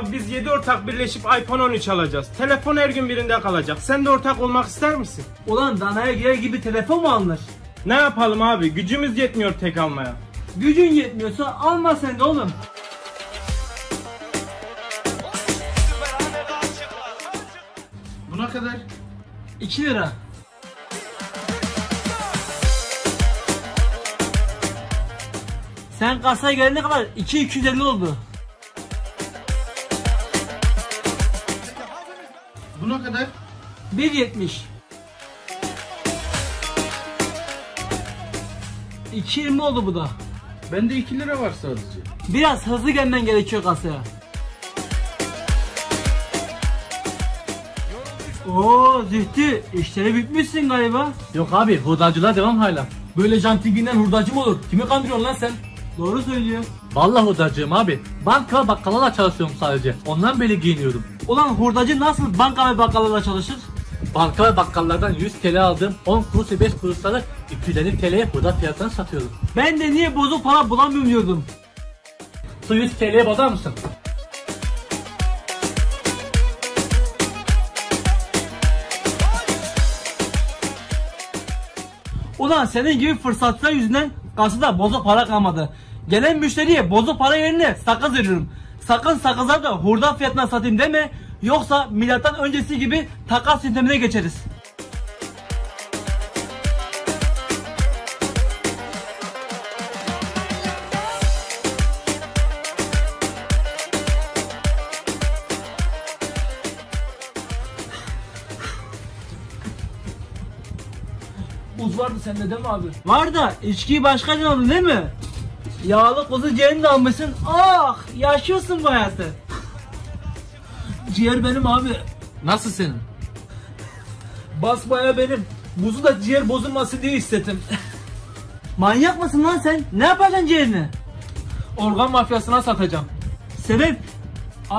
7 ortak birleşip iPhone 13 alacağız. Telefon her gün birinde kalacak. Sen de ortak olmak ister misin? Ulan danaya girer gibi telefon mu alınır? Ne yapalım abi? Gücümüz yetmiyor tek almaya. Gücün yetmiyorsa alma sen de oğlum. Buna kadar 2 lira. Sen kasaya gelene kadar 2 250 oldu. Buna kadar 1.70. 2.20 oldu bu da. bende 2 lira var sadece. Biraz hızlı gelmen gerekiyor kasaya. Oo Zühtü işleri bitmişsin galiba. Yok abi hurdacılığa devam hala. Böyle jantiginden hurdacı mı olur? Kimi kandırıyorsun lan sen? Doğru söylüyor. Vallahi hurdacıyım abi. Banka bakkala çalışıyorum sadece. Ondan böyle giyiniyorum. Ulan hurdacı nasıl banka ve bakkallarda çalışır? Banka ve bakkallardan 100 TL aldım. 10 kuruş ve 5 kuruşları 250 TL'ye hurda fiyatına satıyorum. Ben de niye bozuk para bulamıyorum diyordum. Su 100 TL'ye bozar mısın? Ulan senin gibi fırsatçılar yüzünden kasada bozuk para kalmadı. Gelen müşteriye bozuk para yerine sakız veriyorum. Sakın sakızları da hurda fiyatına satayım deme. Yoksa milattan öncesi gibi takas sistemine geçeriz. Buz vardı sende değil mi abi? Var da içkiyi başka aldın değil mi? Yağlı kuzu ciğerini de almışsın. Ah yaşıyorsun bu hayatı. Ciğer benim abi. Nasıl senin? Basbaya benim. Buzu da ciğer bozulmasın diye istedim. Manyak mısın lan sen? Ne yapacaksın ciğerini? Organ mafyasına satacağım. Sebep?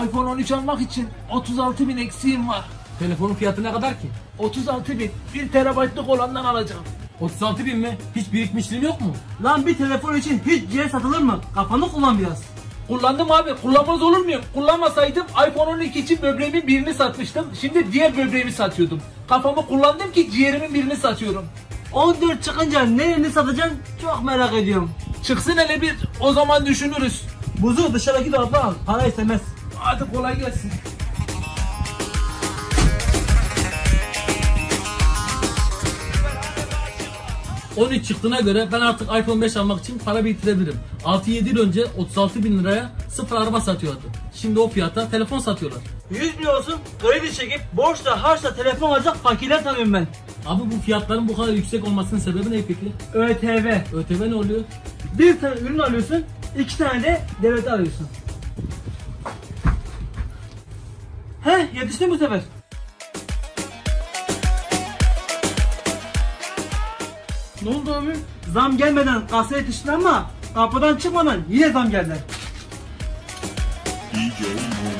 iPhone 13 almak için 36 bin eksiğim var. Telefonun fiyatı ne kadar ki? 36 bin. 1 terabaytlık olandan alacağım. 36 bin mi? Hiç birikmişliğin yok mu? Lan bir telefon için hiç ciğer satılır mı? Kafanı kullan biraz. Kullandım abi. Kullanmaz olur muyum? Kullanmasaydım iPhone 12 için böbreğimin birini satmıştım. Şimdi diğer böbreğimi satıyordum. Kafamı kullandım ki ciğerimin birini satıyorum. 14 çıkınca nerini satacaksın çok merak ediyorum. Çıksın hele bir o zaman düşünürüz. Buzu dışarıdaki dolaptan al. Para istemez. Hadi kolay gelsin. ...13 çıktığına göre ben artık iPhone 5 almak için para biriktirebilirim. 6-7 yıl önce 36 bin liraya sıfır araba satıyordu. Şimdi o fiyata telefon satıyorlar. 100 bin olsun kredi çekip borçla harçla telefon alacak fakirler tanıyorum ben. Abi bu fiyatların bu kadar yüksek olmasının sebebi ne peki? ÖTV. ÖTV ne oluyor? Bir tane ürün alıyorsun, iki tane de devlete alıyorsun. Heh yetiştin bu sefer. Ne oldu abi? Zam gelmeden kasaya yetiştin ama kapıdan çıkmadan yine zam geldi. DJ Moore.